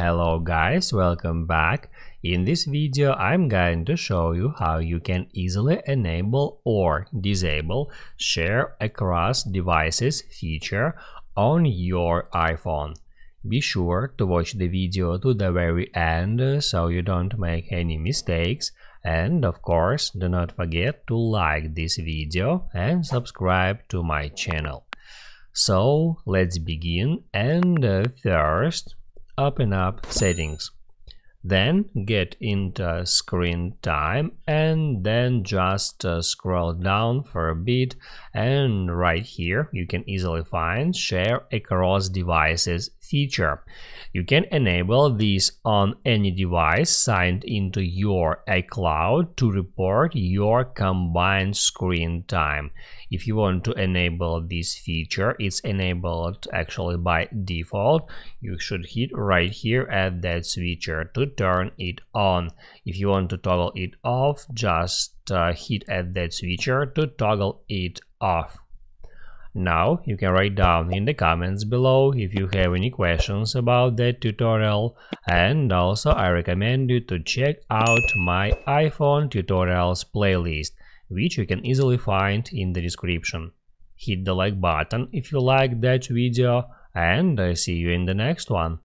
Hello guys, welcome back. In this video I'm going to show you how you can easily enable or disable share across devices feature on your iPhone. Be sure to watch the video to the very end so you don't make any mistakes and of course do not forget to like this video and subscribe to my channel. So let's begin and uh, first open up settings. Then get into screen time and then just uh, scroll down for a bit. And right here you can easily find share across devices feature. You can enable this on any device signed into your iCloud to report your combined screen time. If you want to enable this feature it's enabled actually by default. You should hit right here at that switcher to turn it on. If you want to toggle it off just uh, hit at that switcher to toggle it off now you can write down in the comments below if you have any questions about that tutorial and also I recommend you to check out my iPhone tutorials playlist which you can easily find in the description. Hit the like button if you like that video and I see you in the next one.